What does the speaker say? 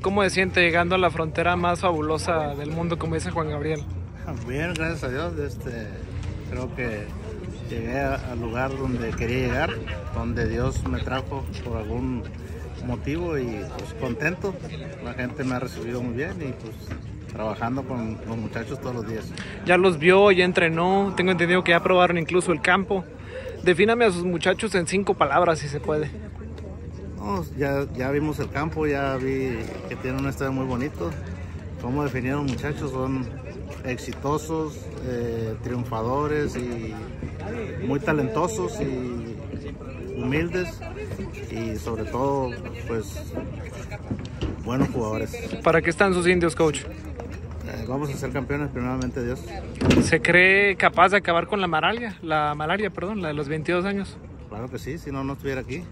¿Cómo se siente llegando a la frontera más fabulosa del mundo, como dice Juan Gabriel? Bien, gracias a Dios. Este, creo que llegué al lugar donde quería llegar, donde Dios me trajo por algún motivo y pues contento. La gente me ha recibido muy bien y pues trabajando con los muchachos todos los días. Ya los vio, ya entrenó, tengo entendido que ya probaron incluso el campo. Defíname a sus muchachos en cinco palabras si se puede. No, ya, ya vimos el campo, ya vi que tiene un estadio muy bonito. Como definieron muchachos, son exitosos, eh, triunfadores y muy talentosos y humildes y sobre todo pues buenos jugadores. ¿Para qué están sus indios, coach? Eh, vamos a ser campeones, primeramente Dios. ¿Se cree capaz de acabar con la malaria? La malaria, perdón, la de los 22 años. Claro que sí, si no, no estuviera aquí.